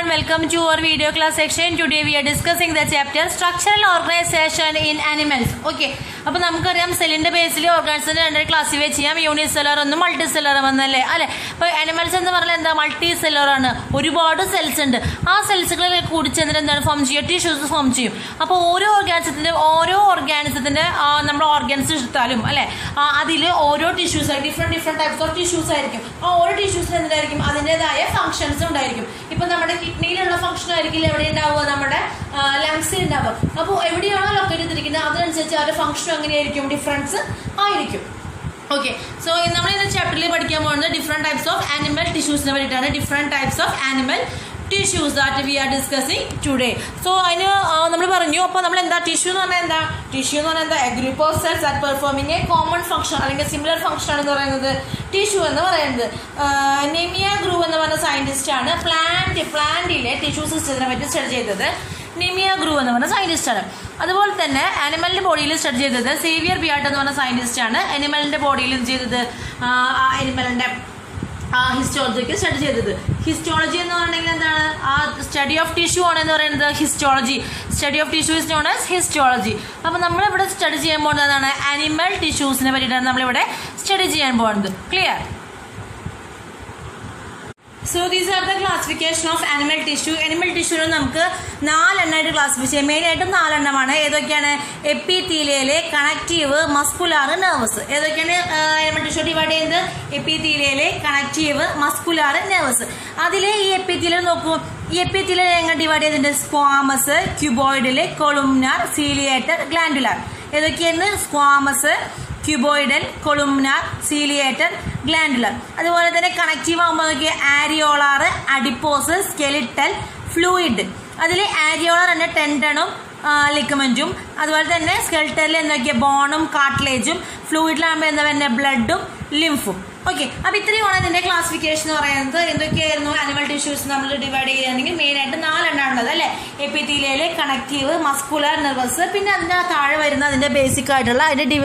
everyone, welcome to our video class section. Today we are discussing the chapter Structural Organization in Animals. Okay. അപ്പോൾ നമുക്കറിയാം സെല്ലിന്റെ ബേസിൽ ഓർഗാൻസിന്റെ രണ്ട് classify ചെയ്യാം. Unicellular എന്നും multi seller എന്നല്ലേ അല്ലെ? അപ്പോൾ അനിമൽസ് എന്ന് പറഞ്ഞാൽ എന്താ? മൾട്ടി സെല്ലറാണ് ഒരുപാട് സെൽസ് ഉണ്ട്. ആ സെൽസുകളിൽ കൂടി ചെന്നിട്ട് എന്താണ്? ഫോം ചെയ്യുക ടിഷ്യൂസ് ഫോം ചെയ്യും. അപ്പോൾ ഓരോ ഓർഗാനിസത്തിന്റെ ഓരോ ഓർഗാനിസത്തിന്റെ നമ്മൾ ഓർഗൻസ് എടുത്താലും അല്ലെ? അതിൽ ഓരോ tissues different different types of tissues ആയിരിക്കും. ആ ഓരോ ടിഷ്യൂസിന് എന്തായിരിക്കും അതിന്റെതായ ഫങ്ഷൻസ് ഉണ്ടായിരിക്കും. ഇപ്പൊ നമ്മുടെ കിഡ്നിയിലുള്ള ഫംഗ്ഷൻ ആയിരിക്കില്ല എവിടെ ഉണ്ടാവുക? നമ്മുടെ ലങ്സിൽ ഉണ്ടാവുക. അപ്പോൾ എവിടെയാണോ ലൊക്കേറ്റ് ചെയ്തിരിക്കുന്നത് അതിനനുസരിച്ച് അവരുടെ ഫംഗ്ഷൻ എങ്ങനെയായിരിക്കും? ഡിഫറൻസ് ആയിരിക്കും. ഓക്കെ സോ നമ്മൾ ഇന്ന് ചാപ്റ്ററിൽ പഠിക്കാൻ പോകുന്നത് ഡിഫറെന്റ് ടൈപ്സ് ഓഫ് ആനിമൽ ടിഷ്യൂസിനെ വേണ്ടിയിട്ടാണ് different types of animal tissues that we are discussing today so അതിന് നമ്മൾ പറഞ്ഞു അപ്പോൾ നമ്മൾ എന്താ ടിഷ്യൂ എന്ന് പറഞ്ഞാൽ എന്താ? ടിഷ്യൂ എന്ന് പറഞ്ഞാൽ എന്താ? Group of cells are performing a common function അല്ലെങ്കിൽ സിമിലർ ഫംഗ്ഷൻ ആണെന്ന് പറയുന്നത് ടിഷ്യൂ എന്ന് പറയുന്നത്. നെമിയ ഗ്രൂ എന്ന് പറഞ്ഞ സയന്റിസ്റ്റ് ആണ് പ്ലാന്റ് പ്ലാന്റിലെ ടിഷ്യൂ സിസ്റ്റത്തിനെ പറ്റി സ്റ്റഡി ചെയ്തത്. നെമിയ ഗ്രൂ എന്ന് പറഞ്ഞ സയന്റിസ്റ്റ് ആണ്. അതുപോലെ തന്നെ അനിമലിന്റെ ബോഡിയിൽ സ്റ്റഡി ചെയ്തത് സേവിയർ ബിയാട്ട് എന്ന് പറഞ്ഞ സയന്റിസ്റ്റാണ് ആണ്. അനിമലിന്റെ ബോഡിയിൽ ചെയ്തത്? അനിമലിന്റെ ഹിസ്റ്റോളജിക്ക് സ്റ്റഡി ചെയ്തത്. ഹിസ്റ്റോളജി എന്ന് പറഞ്ഞെങ്കിൽ എന്താണ്? ആ സ്റ്റഡി ഓഫ് ടിഷ്യൂ ആണ് എന്ന് പറയുന്നത്. Histology study of tissue is known as histology അപ്പോൾ നമ്മളിവിടെ സ്റ്റഡി ചെയ്യാൻ പോകുന്നത് എന്താണ്? അനിമൽ ടിഷ്യൂസിനെ പറ്റിയിട്ടാണ് നമ്മളിവിടെ സ്റ്റഡി ചെയ്യാൻ പോകുന്നത്. Clear so these are the classification of animal tissue animal tissue നമുക്ക് നാലെണ്ണമായിട്ട് ക്ലാസിഫൈ ചെയ്യാം. മെയിനായിട്ടും നാലെണ്ണമാണ്. ഏതൊക്കെയാണ്? എപ്പിത്തീലയിലെ കണക്റ്റീവ് മസ്കുലാർ നെർവസ് ഏതൊക്കെയാണ് അനിമൽ ടിഷ്യൂ ഡിവൈഡ് ചെയ്യുന്നത്? എപ്പിത്തീലയിലെ കണക്റ്റീവ് മസ്കുലാർ നെർവസ് അതിലെ ഈ എപ്പിത്തീല നോക്കൂ. ഈ എപ്പിത്തീല എങ്ങനെ ഡിവൈഡ് ചെയ്തിട്ടുണ്ട്? Squamous cuboidal columnar ciliated glandular ഏതൊക്കെയാണ്? Squamous cuboidal columnar ciliated glandular. അതുപോലെ തന്നെ കണക്റ്റീവ് ആകുമ്പോൾ നോക്കിയ ആരിയോളാർ അഡിപ്പോസ് സ്കെലിറ്റൽ ഫ്ലൂയിഡ്. അതിൽ ആരിയോളർ തന്നെ ടെൻഡണും ലിക്കമെന്റും അതുപോലെ തന്നെ സ്കെൽറ്ററിൽ എന്തൊക്കെയാണ് ബോണും കാട്ട്ലേജും ഫ്ലൂയിഡിലാകുമ്പോൾ എന്താ പറയുക ബ്ലഡും ലിംഫും. ഓക്കെ അപ്പൊ ഇത്രയുമാണ് ഇതിന്റെ ക്ലാസിഫിക്കേഷൻ എന്ന് പറയുന്നത്. എന്തൊക്കെയായിരുന്നു അനിമൽ ടിഷ്യൂസ് നമ്മൾ ഡിവൈഡ് ചെയ്യുകയാണെങ്കിൽ മെയിൻ ആയിട്ട് നാലെണ്ണം ഉള്ളത് അല്ലെ? എപ്പിത്തീലിയൽ കണക്റ്റീവ് മസ്കുലർ നെർവസ് പിന്നെ അതിന്റെ താഴെ വരുന്ന അതിന്റെ ബേസിക് ആയിട്ടുള്ള അതിന്റെ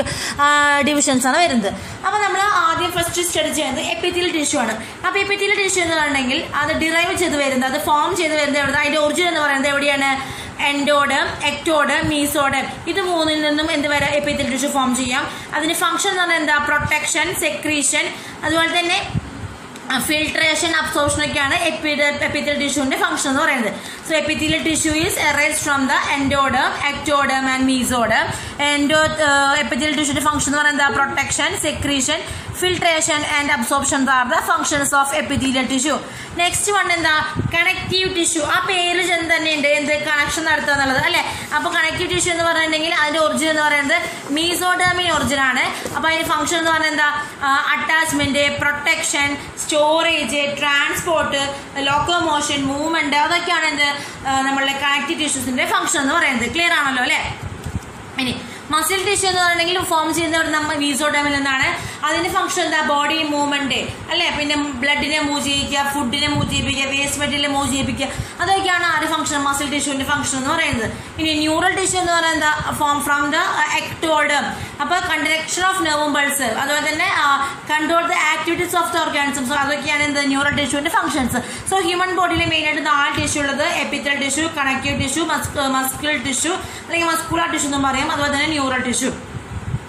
ഡിവിഷൻസ് ആണ് വരുന്നത്. അപ്പൊ നമ്മൾ ആദ്യം ഫസ്റ്റ് സ്റ്റഡി ചെയ്യുന്നത് എപ്പിത്തീൽ ടിഷ്യൂ ആണ്. അപ്പൊ എപ്പിത്തീൽ ടിഷ്യൂ എന്ന് പറഞ്ഞിട്ടുണ്ടെങ്കിൽ അത് ഡിറൈവ് ചെയ്ത് വരുന്നത് അത് ഫോം ചെയ്ത് വരുന്നത് എവിടെ അതിന്റെ ഒറിജിൻ എന്ന് പറയുന്നത് എവിടെയാണ്? എൻഡോഡം എക്ടോഡം മീസോഡം ഇത് മൂന്നിൽ നിന്നും എന്ത് വരെ എപ്പിത്തൽ ടിഷ്യൂ ഫോം ചെയ്യാം. അതിന് ഫംഗ്ഷൻ എന്ന് പറഞ്ഞാൽ എന്താ? പ്രൊട്ടക്ഷൻ സെക്രീഷൻ അതുപോലെ തന്നെ ഫിൽട്രേഷൻ അബ്സോർഷനൊക്കെയാണ് എപ്പിത്തൽ ടിഷ്യൂവിന്റെ ഫംഗ്ഷൻ എന്ന് പറയുന്നത്. So epithelial tissue is arise from the endoderm ectoderm and mesoderm endo epithelial ടിഷ്യൂന്റെ function എന്ന് പറയുന്നത് protection secretion filtration and absorption are the functions of epithelial tissue next one എന്താ? Connective tissue ആ പേര് ചെന്ന് തന്നെ ഉണ്ട്. എന്ത്? കണക്ഷൻ നടത്തുക എന്നുള്ളത്. അല്ലെ? അപ്പൊ കണക്റ്റീവ് ടിഷ്യൂ എന്ന് പറഞ്ഞിട്ടുണ്ടെങ്കിൽ അതിന്റെ ഒറിജിൻ എന്ന് പറയുന്നത് മീസോഡാമിൻ ഒറിജിൻ ആണ്. അപ്പൊ അതിന്റെ ഫംഗ്ഷൻ എന്ന് പറയുന്നത് എന്താ? Attachment protection storage transport locomotion movement അതൊക്കെയാണ് എന്ത്? നമ്മളുടെ കാറ്റി ടിഷ്യൂസിന്റെ ഫംഗ്ഷൻ എന്ന് പറയുന്നത്. ക്ലിയർ ആണല്ലോ അല്ലെ? ഇനി മസിൽ ടിഷ്യൂ എന്ന് പറഞ്ഞിട്ടുണ്ടെങ്കിൽ ഫോം ചെയ്യുന്നത് നമ്മൾ മീസോഡമിൽ നിന്നാണ് അതിന്റെ ഫംഗ്ഷൻ എന്താ? ബോഡി മൂവ്മെന്റ് അല്ലേ? പിന്നെ ബ്ലഡിനെ മൂവ് ചെയ്യിക്കുക ഫുഡിനെ മൂവ് ചെയ്യിപ്പിക്കുക വേസ്റ്റ് മെറ്റീരിയൽ മൂവ് ചെയ്യിപ്പിക്കുക അതൊക്കെയാണ് ഒരു ഫംഗ്ഷൻ മസിൽ ടിഷ്യൂവിന്റെ ഫംഗ്ഷൻ എന്ന് പറയുന്നത്. ഇനി ന്യൂറൽ ടിഷ്യൂ എന്ന് പറയുന്നത് ഫോം ഫ്രം ദ എക്ടോഡം അപ്പൊ കണ്ടക്ഷൻ ഓഫ് നെർവും പൾസ് അതുപോലെ തന്നെ control the activities of the organisms അതൊക്കെയാണ് എന്ത്? ന്യൂറൽ ടിഷ്യൂവിന്റെ ഫംഗ്ഷൻസ് സോ ഹ്യൂമൻ ബോഡിയിൽ മെയിൻ ആയിട്ട് നാല് ടിഷ്യൂ ഉള്ളത്. Epithelial tissue connective tissue muscular tissue അല്ലെങ്കിൽ മസ്കുലർ ടിഷ്യൂ എന്ന് പറയും. അതുപോലെ തന്നെ ന്യൂറൽ ടിഷ്യൂ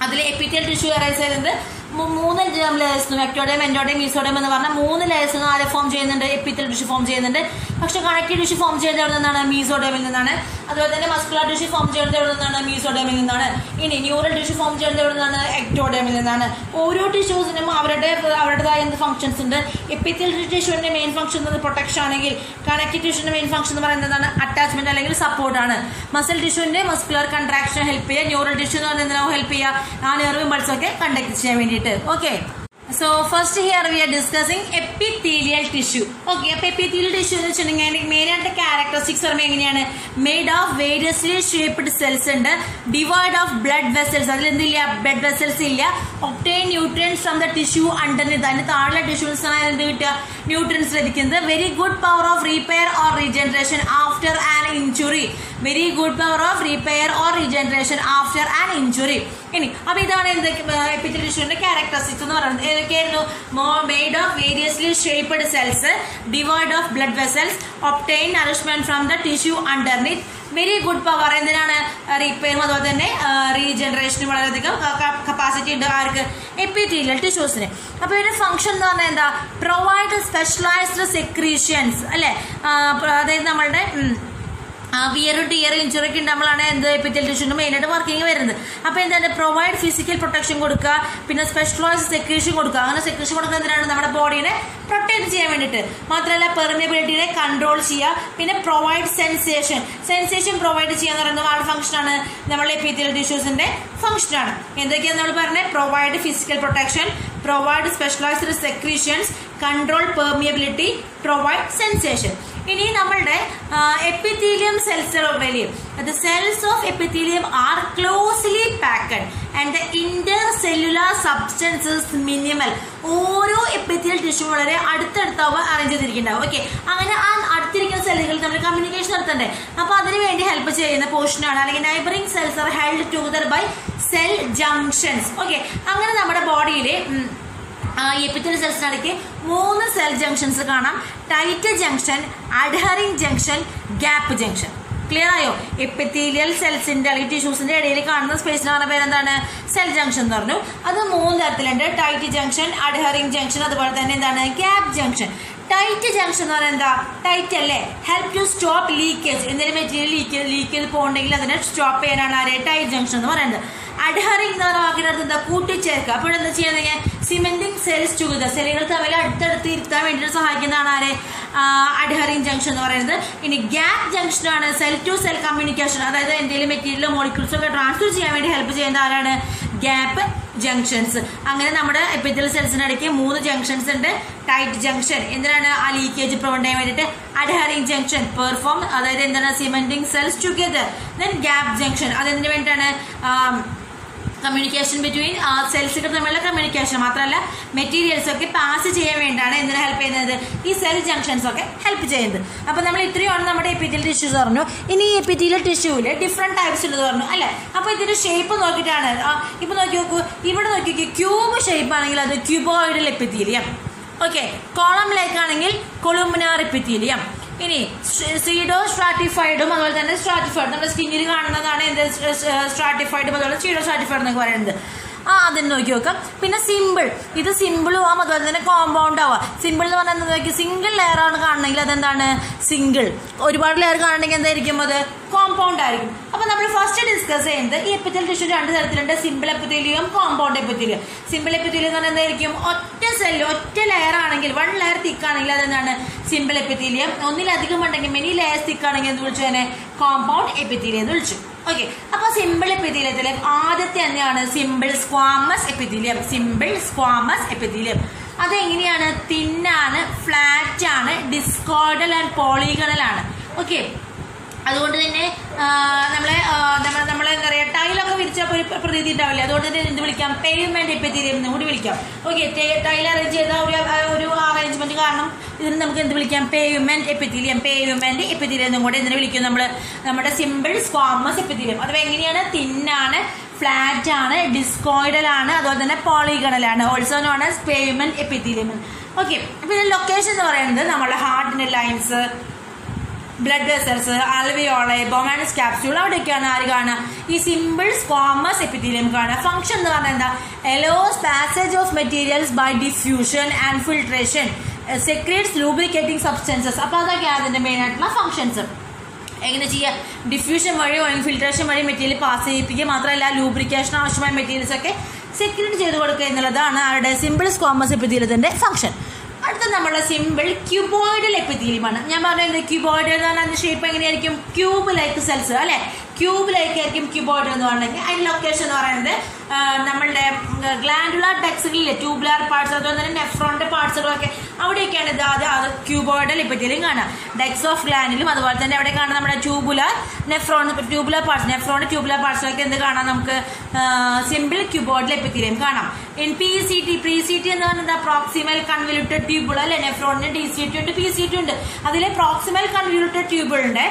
അതിൽ എപ്പിത്തൽ ടിഷ്യൂ അറൈസ് ചെയ്യുന്നത് മൂന്ന് ലെയേഴ്സ് എക്ടോഡയം എൻഡോഡയം മീസോടെയും എന്ന് പറഞ്ഞാൽ മൂന്ന് ലെയേഴ്സ് ആരെ ഫോം ചെയ്യുന്നുണ്ട്? എപ്പിത്തൽ ടിഷ്യൂ ഫോം ചെയ്യുന്നുണ്ട്. പക്ഷെ കണക്റ്റീവ് ടിഷ്യൂ ഫോം ചെയ്യുന്നത് എവിടെ നിന്നാണ്? മീസോഡേമിൽ നിന്നാണ്. അതുപോലെ തന്നെ മസ്കുലർ ടിഷ്യൂ ഫോം ചെയ്യുന്നത് എവിടെ നിന്നാണ്? മീസോഡേമിൽ നിന്നാണ്. ഇനി ന്യൂറൽ ടിഷ്യൂ ഫോം ചെയ്യുന്നത് എവിടെ നിന്നാണ്? എക്ടോഡേമിൽ നിന്നാണ്. ഓരോ ടിഷ്യൂസിനും അവരുടെ അവരുടേതായ എന്ത് ഫംഗ്ഷൻസ് ഉണ്ട്? എപ്പിത്തൽ ടിഷ്യൂവിന്റെ മെയിൻ ഫംഗ്ഷൻ എന്നത് പ്രൊട്ടക്ഷൻ ആണെങ്കിൽ കണക്റ്റീവ് ടിഷ്യൂവിന്റെ മെയിൻ ഫംഗ്ഷൻ എന്ന് പറയുന്നത് എന്താണ്? അറ്റാച്ച്മെന്റ് അല്ലെങ്കിൽ സപ്പോർട്ടാണ് മസിൽ ടിഷ്യൂവിന്റെ മസ്കുലർ കൺട്രാക്ഷൻ ഹെൽപ്പ് ചെയ്യുക. ന്യൂറൽ ടിഷ്യൂ എന്ന് പറയുന്നത് ഹെൽപ്പ് ചെയ്യുക. ആ നെർവ് ഇമ്പൾസ് ഒക്കെ കണ്ടക്ട് ചെയ്യാൻ വേണ്ടിയിട്ട്. Okay so first here we are discussing epithelial tissue okay അപ്പൊ എപ്പിത്തീലിയൽ ടിഷ്യൂ എന്ന് വെച്ചിട്ടുണ്ടെങ്കിൽ മെയിൻ ആയിട്ട് ക്യാരക്ടറിസ്റ്റിക്സ് പറയുമ്പോൾ എങ്ങനെയാണ്? Made of variously shaped cells ഉണ്ട്. ഡിവൈഡ് ഓഫ് ബ്ലഡ് വെസൽസ് അതിൽ എന്തില്ല? ബ്ലഡ് വെസൽസ് ഇല്ല. Obtain nutrients from the tissue underneath അതിന് താഴെ ടിഷ്യൂസ് ആണ് എന്ത് കിട്ടുക? ന്യൂട്രിയൻസ് ലഭിക്കുന്നത്. Very good power of repair or regeneration after an injury very good power of repair or regeneration after an injury ഇനി അപ്പൊ ഇതാണ് എന്ത് എപ്പിത്തിന്റെ ക്യാരക്ടറിസ്റ്റിക്സ് എന്ന് പറയുന്നത്. ഏതൊക്കെയായിരുന്നു? Made of variously shaped cells devoid of blood vessels obtain nourishment from the tissue underneath very good power എന്തിനാണ്? റീപെയറും അതുപോലെ തന്നെ റീജനറേഷനും വളരെയധികം കപ്പാസിറ്റി ഉണ്ട് ആർക്ക്? എപ്പിറ്റീരിയൽ ടിഷ്യൂസിന് അപ്പോൾ ഇതിന്റെ ഫംഗ്ഷൻ എന്ന് പറഞ്ഞാൽ എന്താ? പ്രൊവൈഡ് സ്പെഷ്യലൈസ്ഡ് സെക്രീഷ്യൻസ് അല്ലെ? അതായത് നമ്മളുടെ ഉം, ആ വിയർ ടിയർ ഇഞ്ചുറി ഒക്കെ ഉണ്ടാകുമ്പോഴാണ് എന്ത് മെയിനായിട്ട് വർക്കിംഗ് വരുന്നത്. അപ്പോൾ എന്താണ് പ്രൊവൈഡ് ഫിസിക്കൽ പ്രൊട്ടക്ഷൻ കൊടുക്കുക പിന്നെ സ്പെഷ്യലൈസ് സെക്രീഷൻ കൊടുക്കുക. അങ്ങനെ സെക്രീഷൻ കൊടുക്കുക എന്തിനാണ്? നമ്മുടെ ബോഡീനെ പ്രൊട്ടക്ട് ചെയ്യാൻ വേണ്ടിയിട്ട്. മാത്രമല്ല പെർമിയബിലിറ്റിനെ കൺട്രോൾ ചെയ്യുക. പിന്നെ പ്രൊവൈഡ് സെൻസേഷൻ സെൻസേഷൻ പ്രൊവൈഡ് ചെയ്യുക എന്ന് പറയുന്നത് ആളുടെ ഫംഗ്ഷനാണ് നമ്മുടെ എപ്പിത്തൽ ടിഷ്യൂസിന്റെ ഫംഗ്ഷനാണ് എന്തൊക്കെയാണ് നമ്മൾ പറഞ്ഞത് provide physical protection provide specialized secretions control permeability provide sensation ഇനി നമ്മളുടെ എപ്പിത്തീലിയം സെൽസ് വലിയ the cells of epithelium are closely packed and the intercellular cellular substances minimal. ഓരോ എപ്പിത്തീലിയൽ ടിഷ്യൂ വളരെ അടുത്തടുത്താവുക അറേഞ്ച് ചെയ്തിരിക്കുന്നുണ്ടാവും. ഓക്കെ അങ്ങനെ ആ അടുത്തിരിക്കുന്ന സെല്ലുകൾ നമ്മൾ കമ്മ്യൂണിക്കേഷൻ നടത്തണ്ടേ? അപ്പൊ അതിന് വേണ്ടി ഹെൽപ്പ് ചെയ്യുന്ന പോർഷനാണ് അല്ലെങ്കിൽ neighbouring cells are held together by cell junctions okay അങ്ങനെ നമ്മുടെ ബോഡിയിലെ എപ്പിത്തൽ സെൽസിനിടയ്ക്ക് മൂന്ന് സെൽ ജംഗ്ഷൻസ് കാണാം. Tight junction adhering junction gap junction clear ആയോ? എപ്പിത്തീലിയൽ സെൽസിന്റെ അല്ലെങ്കിൽ ടിഷ്യൂസിന്റെ ഇടയിൽ കാണുന്ന സ്പേസിന് പറഞ്ഞ പേരെന്താണ്? സെൽ ജംഗ്ഷൻ എന്ന് പറഞ്ഞു. അത് മൂന്ന് തരത്തിലുണ്ട്. ടൈറ്റ് ജംഗ്ഷൻ അഡ്ഹറിംഗ് ജംഗ്ഷൻ അതുപോലെ തന്നെ എന്താണ്? ഗ്യാപ്പ് ജംഗ്ഷൻ ടൈറ്റ് ജംഗ്ഷൻ എന്ന് പറഞ്ഞാൽ എന്താ? ടൈറ്റ് അല്ലേ? ഹെൽപ്പ് ടു സ്റ്റോപ്പ് ലീക്കേജ് എന്തെങ്കിലും മെറ്റീരിയൽ ലീക്ക് ലീക്കേജ് പോകണമെങ്കിൽ അതിനെ സ്റ്റോപ്പ് ചെയ്യാനാണ് ആരെ? ടൈറ്റ് ജംഗ്ഷൻ എന്ന് പറയുന്നത്. അഡ്ഹറിംഗ് എന്ന് പറഞ്ഞ വാക്കിനടുത്ത് കൂട്ടിച്ചേർക്കുക. അപ്പോൾ എന്താ ചെയ്യുന്നത് സിമെന്റിങ് സെൽസ് ടുഗദർ സെല്ലുകൾ തമ്മിൽ അടുത്തടുത്ത് ഇരുത്താൻ വേണ്ടിയിട്ട് സഹായിക്കുന്നതാണ് ആരെ? അഡ്ഹറിംഗ് ജംഗ്ഷൻ എന്ന് പറയുന്നത്. ഇനി ഗ്യാപ് ജംഗ്ഷൻ ആണ്. സെൽ ടു സെൽ കമ്മ്യൂണിക്കേഷൻ അതായത് എന്തെങ്കിലും മെറ്റീരിയലോ മോളിക്യൂൾസോ ഒക്കെ ട്രാൻസ്ഫർ ചെയ്യാൻ വേണ്ടി ഹെൽപ്പ് ചെയ്യുന്ന ആരാണ്? ഗ്യാപ്പ് ജംഗ്ഷൻസ് അങ്ങനെ നമ്മുടെ എപ്പിത്തൽ സെൽസിനിടയ്ക്ക് മൂന്ന് ജംഗ്ഷൻസ് ഉണ്ട്. ടൈറ്റ് ജംഗ്ഷൻ എന്തിനാണ് ആ ലീക്കേജ് പ്രിവെന്റ് ചെയ്യാൻ വേണ്ടിയിട്ട്? അഡ്ഹറിംഗ് ജംഗ്ഷൻ പെർഫോം അതായത് എന്താണ്? Cementing cells together then gap junction അതെന്തിനു വേണ്ടിയിട്ടാണ്? കമ്മ്യൂണിക്കേഷൻ ബിറ്റ്വീൻ സെൽസുകൾ തമ്മിലുള്ള കമ്മ്യൂണിക്കേഷൻ മാത്രമല്ല മെറ്റീരിയൽസ് ഒക്കെ പാസ് ചെയ്യാൻ വേണ്ടിയാണ് എന്തിനു ഹെൽപ്പ് ചെയ്യുന്നത്? ഈ സെൽ ജംഗ്ഷൻസ് ഒക്കെ ഹെൽപ്പ് ചെയ്യുന്നത്. അപ്പോൾ നമ്മൾ ഇത്രയുമാണ് നമ്മുടെ എപ്പിറ്റിൽ ടിഷ്യൂസ് പറഞ്ഞു. ഇനി ഈ എപ്പിറ്റിൽ ടിഷ്യൂവിൽ ഡിഫറെന്റ് ടൈപ്സ് ഉള്ളത് പറഞ്ഞു അല്ലേ? അപ്പോൾ ഇതിന്റെ ഷേപ്പ് നോക്കിയിട്ടാണ് ഇപ്പൊ നോക്കി നോക്കൂ. ഇവിടെ നോക്കി നോക്കി ക്യൂബ് ഷേപ്പ് ആണെങ്കിൽ അത് cuboidal epithelium okay column like ആണെങ്കിൽ കൊളുമിനാർ എപ്പിത്തീലിയം ഇനി സീഡോ സ്ട്രാറ്റിഫൈഡും അതുപോലെ തന്നെ സ്ട്രാറ്റിഫൈഡ്. നമ്മുടെ സ്കിന്നിൽ കാണുന്നതാണ് എന്ത്? സ്ട്രാറ്റിഫൈഡും അതുപോലെ സീഡോ സ്ട്രാറ്റിഫൈഡ് എന്നൊക്കെ പറയുന്നത്. ആ അതിന് നോക്കി നോക്കാം. പിന്നെ സിമ്പിൾ ഇത് സിമ്പിളും ആവും അതുപോലെ തന്നെ കോമ്പൗണ്ട് ആവാം. സിമ്പിൾ എന്ന് പറഞ്ഞാൽ എന്താ നോക്കി? സിംഗിൾ ലെയർ ആണ് കാണണമെങ്കിൽ അതെന്താണ്? സിംഗിൾ ഒരുപാട് ലെയർ കാണണമെങ്കിൽ എന്തായിരിക്കും അത്? കോമ്പൗണ്ട് ആയിരിക്കും. അപ്പോൾ നമ്മൾ ഫസ്റ്റ് ഡിസ്കസ് ചെയ്യുന്നത് ഈ എപ്പിത്തൽ ടിഷ്യൂ രണ്ട് തരത്തിലുണ്ട്. Simple epithelium compound epithelium simple epithelium എന്ന് പറഞ്ഞാൽ എന്തായിരിക്കും? ഒറ്റ സെല്ല് ഒറ്റ ലെയർ ആണെങ്കിൽ വൺ ലെയർ തിക്ക് ആണെങ്കിൽ അതെന്താണ്? സിമ്പിൾ എപ്പിത്തീലിയം ഒന്നിലധികം ഉണ്ടെങ്കിൽ മെനി ലെയർ തിക്ക് ആണെങ്കിൽ എന്ന് വിളിച്ചു തന്നെ കോമ്പൗണ്ട് എപ്പിത്തീലിയം എന്ന് വിളിച്ചു. ഓക്കെ അപ്പൊ സിമ്പിൾ എപ്പിത്തീലിയത്തിലെ ആദ്യത്തെ തന്നെയാണ് simple squamous epithelium simple squamous epithelium അതെങ്ങനെയാണ്? തിന്നാണ് ഫ്ലാറ്റ് ആണ് ഡിസ്കോർഡൽ ആൻഡ് പോളിഗണൽ ആണ്. ഓക്കെ അതുകൊണ്ട് തന്നെ നമ്മളെ നമ്മളെ എന്താ പറയുക ടൈലൊക്കെ വിരിച്ചാൽ ഒരു പ്രതീതി ഉണ്ടാവില്ല? അതുകൊണ്ട് തന്നെ എന്ത് വിളിക്കാം? പേയ്മെന്റ് എപ്പിത്തീരിയം എന്ന് കൂടി വിളിക്കാം. ഓക്കെ ടൈൽ അറേഞ്ച് ചെയ്ത ഒരു ഒരു അറേഞ്ച്മെന്റ് കാരണം ഇതിന് നമുക്ക് എന്ത് വിളിക്കാം? പേയ്മെന്റ് എപ്പിത്തീരിയം പേയ്മെന്റ് എപ്പിത്തീരിയം എന്നും കൂടെ ഇതിനെ വിളിക്കും നമ്മൾ നമ്മുടെ സിമ്പിൾ സ്ക്വാമസ് എപ്പിത്തീരിയം അഥവാ എങ്ങനെയാണ്? തിന്നാണ് ഫ്ലാറ്റ് ആണ് ഡിസ്കോയിഡൽ ആണ് അതുപോലെ തന്നെ പോളിഗണലാണ് also known as pavement epithelium okay അപ്പോൾ ഇതിന്റെ ലൊക്കേഷൻ എന്ന് പറയുന്നത് നമ്മുടെ ഹാർട്ടിന്റെ lines blood vessels alveoli Bowman's capsule അവിടെയൊക്കെയാണ് ആര് കാണുക? ഈ സിമ്പിൾ സ്ക്വാമസ് എപ്പിത്തീലിയം കാണുക. ഫംഗ്ഷൻ എന്ന് പറഞ്ഞാൽ എന്താ? Allows passage of materials by diffusion and filtration secretes lubricating substances അപ്പോൾ അതൊക്കെയാണ് അതിന്റെ മെയിൻ ആയിട്ടുള്ള ഫംഗ്ഷൻസ് എങ്ങനെ ചെയ്യുക? ഡിഫ്യൂഷൻ വഴി ഫിൽട്രേഷൻ വഴി മെറ്റീരിയൽ പാസ് ചെയ്യിപ്പിക്കുക. മാത്രമല്ല ലൂബ്രിക്കേഷൻ ആവശ്യമായ മെറ്റീരിയൽസ് ഒക്കെ സെക്യൂരിറ്റി ചെയ്ത് കൊടുക്കുക എന്നുള്ളതാണ് അവരുടെ സിമ്പിൾ സ്ക്വാമസ് എപ്പിത്തീലത്തിന്റെ ഫംഗ്ഷൻ അടുത്ത നമ്മളുടെ സിമ്പിൾ ക്യൂബോയിഡൽ എപ്പിത്തീലിയമാണ് ഞാൻ പറഞ്ഞത് ക്യൂബോയിഡ് എന്ന് പറഞ്ഞാൽ അതിന്റെ ഷേപ്പ് എങ്ങനെയായിരിക്കും? ക്യൂബ് ലൈക്ക് സെൽസ് അല്ലെ? ക്യൂബിലേക്കായിരിക്കും ക്യൂബോയിഡ് എന്ന് പറഞ്ഞെങ്കിൽ അതിന് ലൊക്കേഷൻ എന്ന് പറയുന്നത് നമ്മളുടെ ഗ്ലാൻഡുലാർ ഡെക്സുകളിലെ ട്യൂബുലാർ പാർട്സ് അതുപോലെ തന്നെ നെഫ്രോണിന്റെ പാർട്സുകളൊക്കെ അവിടെയൊക്കെയാണ് ഇത് അത് അത് ക്യൂബോയിഡൽ ഇപ്പത്തിലും കാണാം. ഡെക്സ് ഓഫ് ഗ്ലാൻഡിലും അതുപോലെ തന്നെ അവിടെ കാണാം നമ്മുടെ ട്യൂബുലാർ നെഫ്രോൺ ട്യൂബുലാർ പാർട്സ് നെഫ്രോണിന്റെ ട്യൂബുലാർ പാർട്സിലൊക്കെ എന്ത് കാണാം നമുക്ക്? സിമ്പിൾ ക്യൂബോയിഡൽ എപ്പിത്തീലിയം കാണാം. In P C T P C T എന്ന് പറയുന്നത് പ്രോക്സിമൽ കൺവല്യൂട്ടഡ് ട്യൂബുൾ അല്ലെ? നെഫ്രോണിന് ഡി സി ടി ഉണ്ട് പി സി ടി ഉണ്ട്. അതിലെ പ്രോക്സിമൽ കൺവല്യൂട്ടഡ് ട്യൂബിളിന്റെ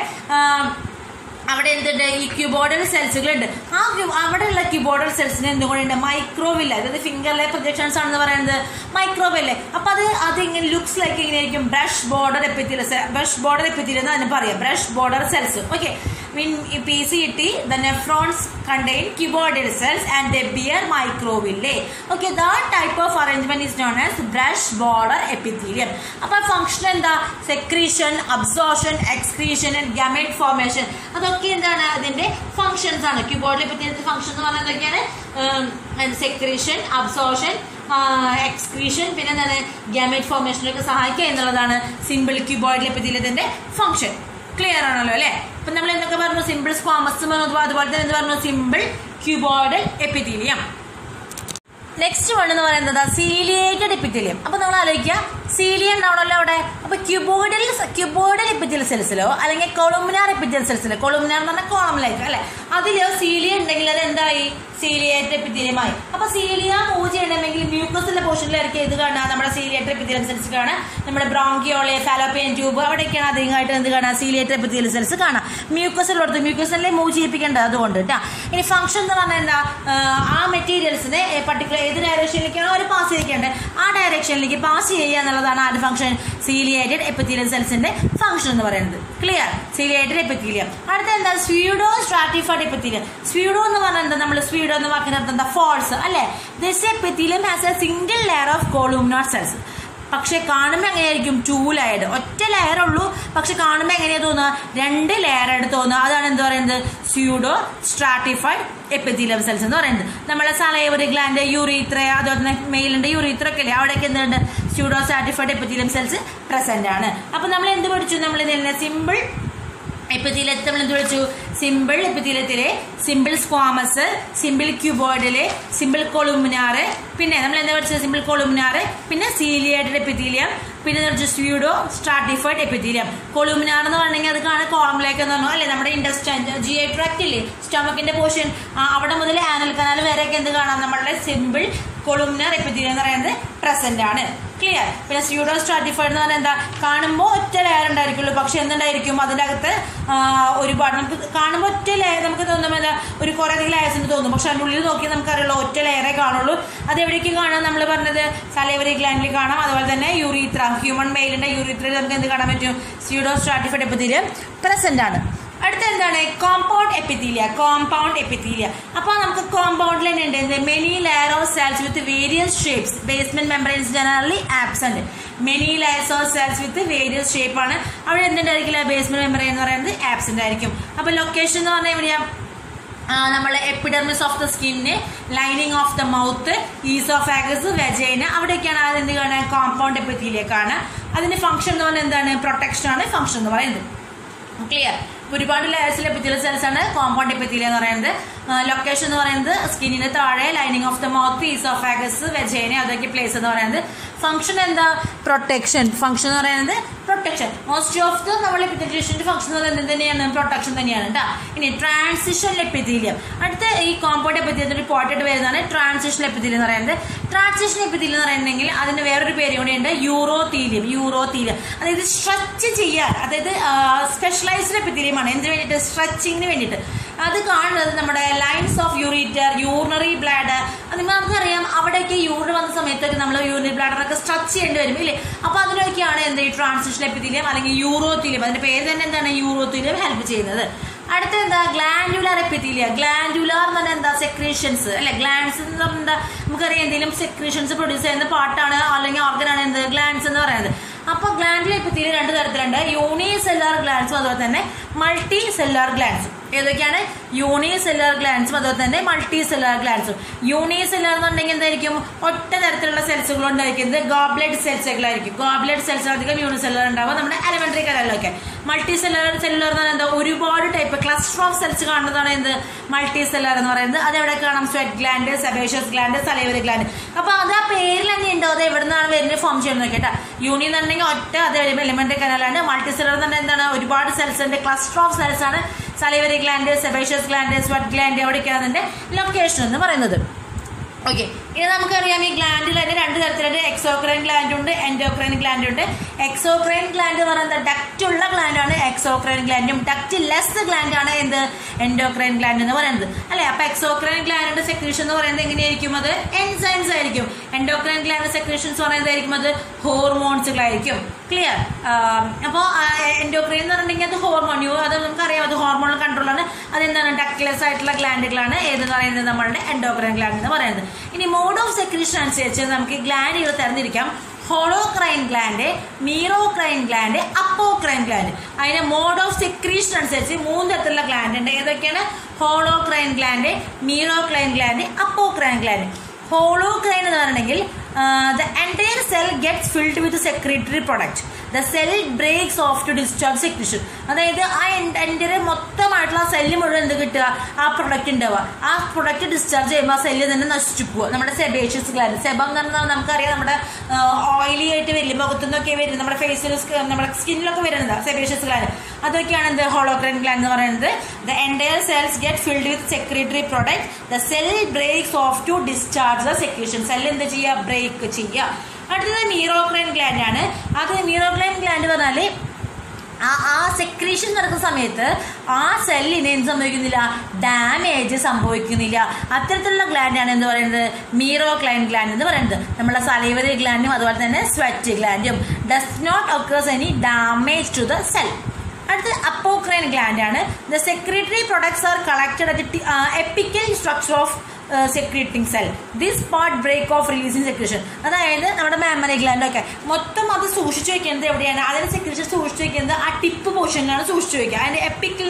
അവിടെ എന്തുണ്ട്? ഈ ക്യൂബോർഡൽ സെൽസുകളുണ്ട് ആ അവിടെയുള്ള ക്യൂബോർഡൽ സെൽസിന് എന്തുകൊണ്ടുണ്ട്? മൈക്രോവില്ല അതായത് ഫിംഗറിലെ പ്രൊജക്ഷൻസ് ആണെന്ന് പറയുന്നത് മൈക്രോവില്ലേ അപ്പൊ അത് അത് ഇങ്ങനെ ലുക്സ് ലൈക്ക് എങ്ങനെയായിരിക്കും brush border epithelia brush border epithelia എന്ന് അതിന് പറയാം. Brush border cells okay mean P C T the nephrons contain cuboidal cells and the bear microvilli okay that type of arrangement is known as brush border epithelium അപ്പൊ function എന്താ? Secretion absorption excretion and gamete formation അതൊക്കെ എന്താണ് അതിന്റെ functions ആണ്. ക്യൂബോർഡിൽ പറ്റിയ function എന്ന് പറഞ്ഞാൽ എന്തൊക്കെയാണ്? സെക്രീഷൻ അബ്സോർഷൻ എക്സ്ക്രീഷൻ പിന്നെ എന്താണ്? ഗ്യാമേറ്റ് ഫോർമേഷനിലൊക്കെ സഹായിക്കുക എന്നുള്ളതാണ് സിമ്പിൾ ക്യൂബോയിഡിൽ പറ്റിയതിന്റെ ഫംഗ്ഷൻ ക്ലിയർ ആണല്ലോ അല്ലെ? അപ്പൊ നമ്മൾ എന്തൊക്കെ പറഞ്ഞു? സിമ്പിൾ സ്കോമസ് അതുപോലെ തന്നെ എന്ത് പറഞ്ഞു? Simple cuboidal epithelium next one എന്ന് പറയുന്നത് സീലിയേറ്റഡ് എപ്പിത്തീലിയം അപ്പൊ നമ്മൾ ആലോചിക്കുക സീലിയ ഉണ്ടാവണല്ലോ അവിടെ? അപ്പൊ ക്യൂബോയിഡൽ ക്യൂബോയിഡൽ എപ്പിജൽ സെൽസിലോ അല്ലെങ്കിൽ കൊളുമിനാർ എപ്പിജൽ സെൽസിലോ? കൊളുമിനാർ എന്ന് പറഞ്ഞാൽ കോളം ലൈക്ക് അല്ലെ? അതിലോ സീലിയ ഉണ്ടെങ്കിൽ അത് എന്തായി? സീലിയേറ്റർ എപ്പിത്തീലിയമായി അപ്പൊ സീലിയ മൂവ് ചെയ്യണമെങ്കിൽ മ്യൂക്കസിന്റെ പോർഷനിലായിരിക്കും ഇത് കാണുക? നമ്മുടെ സീലിയേറ്റർ എപ്പിത്തീലിയം സെൽസ് കാണാം നമ്മുടെ ബ്രോങ്കിയോളെ ഫാലോപ്പിയൻ ട്യൂബ് അവിടെയൊക്കെയാണ് അധികമായിട്ട് എന്ത് കാണാം സീലിയേറ്റർ എപ്പിത്തീലിയം സെൽസ് കാണാം മ്യൂക്കസിലുള്ളത് മ്യൂക്കസിലെ മൂവ് ചെയ്യിപ്പിക്കേണ്ടത്? അതുകൊണ്ട് കേട്ടോ ഇനി ഫംഗ്ഷൻ എന്ന് പറഞ്ഞാൽ എന്താ? ആ മെറ്റീരിയൽസിനെ പർട്ടിക്കുലർ ഏത് ഡയറക്ഷനിലേക്കാണോ അവർ പാസ് ചെയ്യിക്കേണ്ടത്? ആ ഡയറക്ഷനിലേക്ക് പാസ് ചെയ്യുക എന്നുള്ളതാണ് ആദ്യ ഫംഗ്ഷൻ സീലിയേറ്റഡ് എപ്പിത്തീലിയം സെൽസിന്റെ ഫംഗ്ഷൻ എന്ന് പറയുന്നത്. ക്ലിയർ സീലിയേറ്റഡ് എപ്പിത്തീലിയം അടുത്ത എന്താ? സ്വീഡോ സ്ട്രാറ്റിഫൈഡ് എപ്പിത്തീലിയം സ്വീഡോ എന്ന് പറഞ്ഞാൽ എന്താ? നമ്മൾ സ്വീഡോ എന്ന് പറഞ്ഞാൽ എന്താ? ഫോൾസ് അല്ലെ? This epithelium has a single layer of columnar cells പക്ഷെ കാണുമ്പോൾ എങ്ങനെയായിരിക്കും? ടൂ ലെയർ ഒറ്റ ലെയർ ഉള്ളൂ. പക്ഷെ കാണുമ്പോൾ എങ്ങനെയാ തോന്നുക? രണ്ട് ലെയർ ആയിട്ട് തോന്നുക. അതാണ് എന്താ പറയുന്നത്? സ്യൂഡോ സ്ട്രാറ്റിഫൈഡ് എപ്പിത്തീലിയം സെൽസ് എന്ന് പറയുന്നത്. നമ്മളെ സലൈവറി ഗ്ലാൻഡ് യൂറീത്ര അതുപോലെ തന്നെ മെയിലിന്റെ യൂറീത്ര ഒക്കെ ഇല്ലേ? അവിടെയൊക്കെ എന്തുണ്ട്? Pseudo stratified epithelium cells present ആണ്. അപ്പൊ നമ്മൾ എന്ത് പഠിച്ചു? നമ്മൾ സിമ്പിൾ എപ്പത്തിലെ നമ്മൾ എന്ത് പഠിച്ചു? സിമ്പിൾ എപ്പിത്തീലിയത്തിലെ simple squamous simple ക്യൂബോയിഡിലെ simple columnar പിന്നെ നമ്മൾ എന്താ പഠിച്ചത്? സിമ്പിൾ കൊളുമിനാറ് പിന്നെ സീലിയേറ്റഡ് എപ്പിത്തീലിയം പിന്നെ എന്താ പഠിച്ചു സ്യൂഡോ സ്ട്രാറ്റിഫൈഡ് എപ്പിത്തീലിയം കൊളുമിനാർ എന്ന് പറഞ്ഞെങ്കിൽ അത് കാണാൻ കോളമിലേക്ക് എന്ന് പറഞ്ഞു അല്ലെ? നമ്മുടെ ഇൻഡസ്റ്റൈൻ ജി ഐ ട്രാക്ട് ഇല്ലേ സ്റ്റൊമക്കിന്റെ പോർഷൻ അവിടെ മുതൽ ആനൽ കനാൽ വരെയൊക്കെ എന്ത് കാണാം? നമ്മളുടെ സിമ്പിൾ കൊളുമിനാർ എപ്പിത്തീലിയം എന്ന് പറയുന്നത് പ്രസന്റ് ആണ്. ക്ലിയർ പിന്നെ സ്യൂഡോ സ്ട്രാറ്റിഫൈഡ് എന്ന് പറഞ്ഞാൽ എന്താ? കാണുമ്പോൾ ഒറ്റ ലെയർ ഉണ്ടായിരിക്കുള്ളൂ. പക്ഷെ എന്തുണ്ടായിരിക്കും? അതിന്റെ അകത്ത് ഒരുപാട് നമുക്ക് കാണുമ്പോൾ ഒറ്റ ലെയർ നമുക്ക് തോന്നുമ്പോൾ എന്താ? ഒരു കുറേ അധികം എന്ന് തോന്നും. പക്ഷെ അതിന്റെ ഉള്ളിൽ നോക്കി നമുക്കറിയുള്ളൂ ഒറ്റ ലെയറേ കാണുള്ളൂ. അത് എവിടേക്ക് കാണാം? നമ്മൾ പറഞ്ഞത് സലേവറി ഗ്ലാൻഡിൽ കാണാം. അതുപോലെ തന്നെ യൂറീത്ര ഹ്യൂമൻ മെയിലിന്റെ യൂറീത്രയിൽ നമുക്ക് എന്ത് കാണാൻ പറ്റും? സ്യൂഡോ സ്ട്രാറ്റിഫൈഡ് എപ്പിത്തീലിയം പ്രസന്റ് ആണ്. അടുത്ത എന്താണ് കോമ്പൗണ്ട് എപ്പിത്തീലിയ കോമ്പൗണ്ട് എപ്പിത്തീലിയ അപ്പോൾ നമുക്ക് കോമ്പൗണ്ടിൽ തന്നെ ഉണ്ട്. Many layer of cells with various shapes basement membranes generally absent many layers of cells with various shape ആണ്. അവിടെ എന്തുണ്ടായിരിക്കില്ല? ബേസ്മെന്റ് മെമ്പറൈൻ എന്ന് പറയുന്നത് ആബ്സെന്റ് ആയിരിക്കും. അപ്പോൾ ലൊക്കേഷൻ എന്ന് പറഞ്ഞാൽ എവിടെയാ? നമ്മളെ epidermis of the skin lining of the mouth esophagus vagina അവിടെയൊക്കെയാണ് അത് എന്ത് കാണുക? കോമ്പൗണ്ട് എപ്പിത്തീലിയ കാണാൻ അതിന്റെ ഫംഗ്ഷൻ എന്ന് പറഞ്ഞാൽ എന്താണ്? പ്രൊട്ടക്ഷൻ ആണ് ഫംഗ്ഷൻ എന്ന് പറയുന്നത്. ക്ലിയർ ഒരുപാട് ലെയേഴ്സിലെ എപ്പിത്തീലിയൽ സെൽസ് ആണ്. കോമ്പൗണ്ട് എപ്പിത്തീലിയ എന്ന് പറയുന്നത്. ലൊക്കേഷൻ എന്ന് പറയുന്നത് സ്കിന്നിന് താഴെ lining of the mouth esophagus vagina അതൊക്കെ പ്ലേസ് എന്ന് പറയുന്നത്. ഫംഗ്ഷൻ എന്താ? പ്രൊട്ടക്ഷൻ ഫംഗ്ഷൻ എന്ന് പറയുന്നത് പ്രൊട്ടക്ഷൻ മോസ്റ്റ് ഓഫ് ദ നമ്മൾ എപ്പിത്തീലിയത്തിന്റെ ഫംഗ്ഷൻ എന്ന് പറയുന്നത് തന്നെയാണ്. പ്രൊട്ടക്ഷൻ തന്നെയാണ് കേട്ടോ ഇനി ട്രാൻസിഷൻ എപ്പിത്തീലിയം അടുത്ത ഈ കോമ്പൗണ്ട് എപ്പിത്തീലിയത്തിൽ ഇമ്പോർട്ടന്റ് വരുന്നതാണ് ട്രാൻസിഷൻ എപ്പിത്തീലിയം എന്ന് പറയുന്നത്. ട്രാൻസിഷൻ എപ്പിത്തീലിയം എന്ന് പറയുന്നെങ്കിൽ അതിന് വേറൊരു പേര് കൂടി ഉണ്ട്. യൂറോതീലിയം യൂറോതീലിയം അതായത് സ്ട്രെച്ച് ചെയ്യാൻ. അതായത് സ്പെഷ്യലൈസ്ഡ് എപ്പിത്തീലിയമാണ് എന്തിനു വേണ്ടിയിട്ട്? സ്ട്രെച്ചിങ്ങിന് വേണ്ടിയിട്ട്. അത് കാണുന്നത് നമ്മുടെ lines of ureter urinary bladder അത് നമുക്കറിയാം അവിടെയൊക്കെ യൂറിൻ വന്ന സമയത്തൊക്കെ നമ്മൾ യൂറിനറി ബ്ലാഡറൊക്കെ സ്ട്രച്ച് ചെയ്യേണ്ടി വരും ഇല്ലേ? അപ്പോൾ അതിനൊക്കെയാണ് എന്ത് ഈ ട്രാൻസിഷൻ എപ്പിത്തീലിയം അല്ലെങ്കിൽ യൂറോത്തീലിയം അതിന്റെ പേര് തന്നെ എന്താണ്? യൂറോത്തീലിയം ഹെൽപ്പ് ചെയ്യുന്നത്. അടുത്ത എന്താ? ഗ്ലാൻഡുലാർ എപ്പിത്തീലിയ ഗ്ലാൻഡുലാർ എന്ന് പറഞ്ഞാൽ എന്താ? സെക്രീഷൻസ് അല്ലെ? ഗ്ലാൻസ് എന്ന് പറഞ്ഞാൽ എന്താ? നമുക്കറിയാം എന്തെങ്കിലും സെക്രീഷൻസ് പ്രൊഡ്യൂസ് ചെയ്യുന്ന പാർട്ടാണ് അല്ലെങ്കിൽ ഓർഗനാണ് എന്ത്? ഗ്ലാൻസ് എന്ന് പറയുന്നത്. അപ്പോൾ ഗ്ലാൻഡുലർ എപ്പിത്തീലിയം രണ്ട് തരത്തിലുണ്ട്. യൂണി സെല്ലാർ ഗ്ലാൻസും അതുപോലെ തന്നെ മൾട്ടി സെല്ലാർ ഗ്ലാൻസും ഏതൊക്കെയാണ്? യൂണി സെല്ലാർ ഗ്ലാൻസും അതുപോലെ തന്നെ മൾട്ടി സെല്ലാർ ഗ്ലാൻസും യൂണി സെല്ലാർ എന്നുണ്ടെങ്കിൽ എന്തായിരിക്കും? ഒറ്റ തരത്തിലുള്ള സെൽസുകൾ ഉണ്ടായിരിക്കുന്നത് ഗോബ്ലെറ്റ് സെൽസുകളായിരിക്കും ഗോബ്ലെറ്റ് സെൽസ് അധികം യൂണി സെല്ലാർ ഉണ്ടാവുക നമ്മുടെ എലമെന്ററി കലകളിലൊക്കെ. മൾട്ടി സെല്ലർ സെല്ലുലർ എന്ന് പറയുന്നത് ഒരുപാട് ടൈപ്പ് ക്ലസ്റ്റർ ഓഫ് സെൽസ് കാണുന്നതാണ് എന്ത്? മൾട്ടി സെല്ലർ എന്ന് പറയുന്നത്. അത് എവിടെ കാണാം? Sweat gland sebaceous gland salivary gland അപ്പൊ അത് ആ പേരിൽ തന്നെ ഉണ്ടോ? അത് എവിടെ നിന്നാണ് വരുന്നത്? ഫോം ചെയ്യുന്നത് കേട്ടോ യൂണിയൻ എന്നുണ്ടെങ്കിൽ ഒറ്റ അത് എലിമെന്ററി കനാലാണ് മൾട്ടി സെല്ലർ എന്ന് പറഞ്ഞാൽ എന്താണ്? ഒരുപാട് സെൽസ് ഉണ്ട്. ക്ലസ്റ്റർ ഓഫ് സെൽസ് ആണ്. Salivary gland sebaceous gland sweat gland എവിടെയൊക്കെയാണ് അതിന്റെ ലൊക്കേഷൻ എന്ന് പറയുന്നത്. ഓക്കെ ഇനി നമുക്കറിയാം ഈ ഗ്ലാൻഡിൽ തന്നെ രണ്ട് തരത്തിലുണ്ട്. എക്സോക്രൈൻ ഗ്ലാൻഡ് ഉണ്ട് എൻഡോക്രൈൻ ഗ്ലാൻഡ് ഉണ്ട്. എക്സോക്രൈൻ ഗ്ലാൻഡ് എന്ന് പറയുന്നത് ഡക്റ്റ് ഉള്ള ഗ്ലാൻഡ് ആണ് എക്സോക്രൈൻ ഗ്ലാൻഡും ഡക്റ്റ് ലെസ് ഗ്ലാൻഡ് ആണ് എന്ത്? എൻഡോക്രൈൻ ഗ്ലാൻഡ് എന്ന് പറയുന്നത്. അല്ലെ? അപ്പൊ എക്സോക്രൈൻ ഗ്ലാൻഡിന്റെ സെക്രീഷൻ എന്ന് പറയുന്നത് എങ്ങനെയായിരിക്കും അത്? എൻസൈൻസ് ആയിരിക്കും. എൻഡോക്രൈൻ ഗ്ലാൻഡ് സെക്രീഷൻസ് പറയുന്നതായിരിക്കും അത്? ഹോർമോൺസുകളായിരിക്കും ക്ലിയർ അപ്പോൾ എൻഡോക്രൈൻ എന്ന് പറഞ്ഞിട്ടുണ്ടെങ്കിൽ അത് ഹോർമോൺ യു അത് നമുക്കറിയാം അത് ഹോർമോണൽ കൺട്രോളാണ് അതെന്താണ്? ഡക്ലെസ് ആയിട്ടുള്ള ഗ്ലാൻഡുകളാണ് ഏതെന്ന് പറയുന്നത്? നമ്മളുടെ എൻഡോക്രൈൻ ഗ്ലാൻഡ് എന്ന് പറയുന്നത്. ഇനി മോഡ് ഓഫ് സെക്രീഷൻ അനുസരിച്ച് നമുക്ക് ഗ്ലാൻഡുകൾ തരംതിരിക്കാം. Holocrine gland merocrine gland apocrine gland അതിന് മോഡ് ഓഫ് സെക്രീഷൻ അനുസരിച്ച് മൂന്ന് തരത്തിലുള്ള ഗ്ലാൻഡ് ഉണ്ട്. ഏതൊക്കെയാണ്? Holocrine gland merocrine gland apocrine gland holocrine എന്ന് പറഞ്ഞിട്ടുണ്ടെങ്കിൽ the entire cell gets filled with secretory product the cell breaks off to discharge secretion അതായത് ആ എന്റെ മൊത്തമായിട്ടുള്ള സെല്ല് മുഴുവൻ എന്ത് കിട്ടുക? ആ പ്രൊഡക്റ്റ് ഉണ്ടാവുക. ആ പ്രൊഡക്റ്റ് ഡിസ്ചാർജ് ചെയ്യുമ്പോൾ ആ സെല്ല് തന്നെ നശിച്ചു പോവുക. നമ്മുടെ സെബേഷ്യസ് ഗ്ലാൻഡ് സെബം എന്ന് പറഞ്ഞാൽ നമുക്കറിയാം നമ്മുടെ ഓയിലി ആയിട്ട് വരില്ല മുഖത്തു നിന്നൊക്കെ വരും നമ്മുടെ ഫേസിൽ നമ്മുടെ സ്കിന്നിലൊക്കെ വരുന്നത് സെബേഷ്യസ് ഗ്ലാൻഡ് അതൊക്കെയാണ് എന്ത്? ഹോളോക്രൈൻ ഗ്ലാൻഡ് എന്ന് പറയുന്നത്. The entire cells get filled with secretory product the cell breaks off to discharge the secretion cell എന്ത് ചെയ്യുക? ബ്രേക്ക് ചെയ്യുക. അടുത്തത് നീറോക്ലൈൻ ഗ്ലാൻഡ് ആണ്. അത് നീറോക്ലൈൻ ഗ്ലാൻഡ് പറഞ്ഞാൽ ആ ആ സെക്രീഷൻ നടക്കുന്ന സമയത്ത് ആ സെല്ലിന് എന്ത് സംഭവിക്കുന്നില്ല? ഡാമേജ് സംഭവിക്കുന്നില്ല. അത്തരത്തിലുള്ള ഗ്ലാൻഡാണ് എന്ന് പറയുന്നത്? മീറോ ക്ലൈൻ ഗ്ലാൻഡ് എന്ന് പറയുന്നത്. നമ്മളെ സലൈവറി ഗ്ലാൻഡും അതുപോലെ തന്നെ sweat ഗ്ലാൻഡും does not occurs any damage to the cell അടുത്ത് അപ്പോക്രൈൻ ഗ്ലാൻഡ് ആണ്. The secretory products are collected at apical structure of secreting cell this part break off releasing secretion അതായത് നമ്മുടെ മാമറി ഗ്ലാൻഡ് ഒക്കെ. മൊത്തം അത് സൂക്ഷിച്ചു വെക്കുന്നത് എവിടെയാണ്? അതിന് സെക്രീഷൻ സൂക്ഷിച്ചു വെക്കുന്നത് ആ ടിപ്പ് പോർഷനിലാണ് സൂക്ഷിച്ചു വെക്കുക. അതിന്റെ എപ്പിക്കിൽ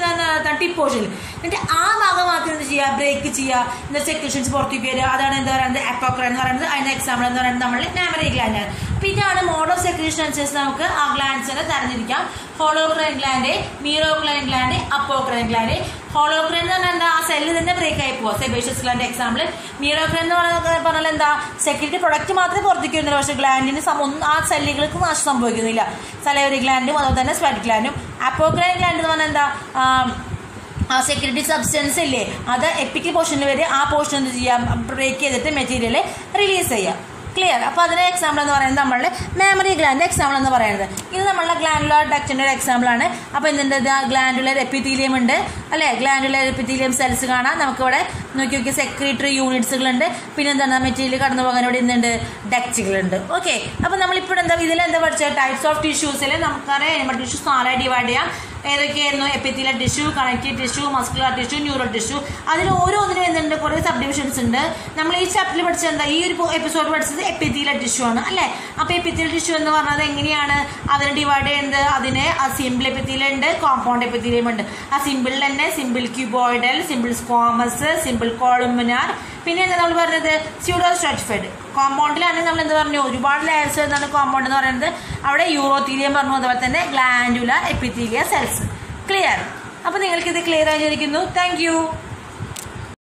ടിപ്പ് പോർഷനിൽ എന്നിട്ട് ആ ഭാഗം മാത്രം എന്ത് ചെയ്യുക? ബ്രേക്ക് ചെയ്യുക. എന്താ സെക്രീഷൻസ് പുറത്തേക്ക് വരിക. അതാണ് എന്താ പറയുന്നത്? അപ്പോക്രൈൻ എന്ന് പറയുന്നത്. അതിന്റെ എക്സാമ്പിൾ എന്ന് പറയുന്നത് നമ്മുടെ മാമറി ഗ്ലാൻഡ് ആണ്. അപ്പൊ ഇതാണ് മോഡ് ഓഫ് സെക്രീഷൻ അനുസരിച്ച് നമുക്ക് ആ ഗ്ലാൻഡ്സിനെ തരഞ്ഞിരിക്കാം holocrine gland merocrine gland apocrine gland holocrine എന്ന് പറഞ്ഞാൽ എന്താ ആ സെല്ല് തന്നെ ബ്രേക്ക് ആയി പോവാ. സെബേഷ്യസ് ഗ്ലാൻഡ് എക്സാമ്പിൾ മീറോക്രൈൻ എന്ന് പറഞ്ഞാൽ എന്താ സെക്യൂരിറ്റി പ്രൊഡക്റ്റ് മാത്രമേ പുറത്തേക്ക് വരുന്നില്ല പക്ഷേ ഗ്ലാൻഡിന് ആ സെല്ലുകൾക്ക് നാശം സംഭവിക്കുന്നില്ല. സലൈവറി ഗ്ലാൻഡും അതുപോലെ തന്നെ സ്വെറ്റ് ഗ്ലാൻഡും അപ്പോക്രൈൻ ഗ്ലാൻഡ് എന്ന് പറഞ്ഞാൽ എന്താ ആ സെക്യൂരിറ്റി സബ്സ്റ്റൻസ് ഇല്ലേ അത് എപ്പിക്കൽ പോർഷനിൽ വരെ ആ പോർഷൻ എന്ത് ചെയ്യാം ബ്രേക്ക് ചെയ്തിട്ട് മെറ്റീരിയൽ റിലീസ് ചെയ്യാം. ക്ലിയർ അപ്പോൾ അതിന് എക്സാമ്പിൾ എന്ന് പറയുന്നത് നമ്മളുടെ മെമ്മറി ഗ്ലാൻഡ് എക്സാമ്പിൾ എന്ന് പറയുന്നത്. ഇത് നമ്മളുടെ ഗ്ലാൻഡുലർ ഡക്റ്റിന്റെ ഒരു എക്സാമ്പിളാണ് അപ്പോൾ എന്തുണ്ട് ഗ്ലാൻഡുലർ എപ്പിത്തീലിയം ഉണ്ട്. അല്ലേ? ഗ്ലാൻഡുലർ എപ്പിത്തീലിയം സെൽസ് കാണാം. നമുക്കിവിടെ നോക്കി നോക്കി സെക്രട്ടറി യൂണിറ്റ്സുകളുണ്ട് പിന്നെ എന്താണ്? മെറ്റീരിയൽ കടന്നു പോകാൻ ഇവിടെ എന്തുണ്ട് ഡക്റ്റുകളുണ്ട് ഓക്കെ അപ്പോൾ നമ്മളിപ്പോൾ എന്താ ഇതിലെന്താ പഠിച്ചത്? ടൈപ്സ് ഓഫ് ടിഷ്യൂസിൽ നമുക്കറിയാം. എനിമൽ ടിഷ്യൂസ് നാലായി ഡിവൈഡ് ചെയ്യാം. ഏതൊക്കെയായിരുന്നു? Epithelial tissue connective tissue muscular tissue neural tissue. അതിൽ ഓരോന്നിനും എന്തുണ്ട്? കുറേ സബ് ഡിവിഷൻസ് ഉണ്ട്. നമ്മൾ ഈ ചാപ്റ്ററിൽ പഠിച്ചത് എന്താ? ഈ ഒരു എപ്പിസോഡ് പഠിച്ചത് എപ്പിത്തീലിയൽ ടിഷ്യൂ ആണ് അല്ലേ? അപ്പോൾ എപ്പിത്തീലിയൽ ടിഷ്യൂ എന്ന് പറഞ്ഞത് എങ്ങനെയാണ്? അതിനെ ഡിവൈഡ് ചെയ്യുന്നത്? അതിന് ആ സിമ്പിൾ എപ്പിത്തീലിയം ഉണ്ട് കോമ്പൗണ്ട് എപ്പിത്തീലിയം ഉണ്ട്. ആ സിമ്പിളിൽ തന്നെ simple cuboidal simple squamous simple columnar പിന്നെ എന്താ നമ്മൾ പറഞ്ഞത്? സ്യൂഡോ സ്ട്രറ്റിഫൈഡ് കോമ്പൗണ്ടിലാണെങ്കിൽ നമ്മൾ എന്ത് പറഞ്ഞു? ഒരുപാട് ലെയർസ് വരുന്നതാണ് കോമ്പൗണ്ട് എന്ന് പറയുന്നത്? അവിടെ യൂറോത്തീലിയം പറഞ്ഞു അതുപോലെ തന്നെ ഗ്ലാൻഡുല എപ്പിത്തീലിയ സെൽസ് ക്ലിയർ അപ്പോൾ നിങ്ങൾക്ക് ഇത് ക്ലിയർ ആയിരിക്കുന്നു താങ്ക്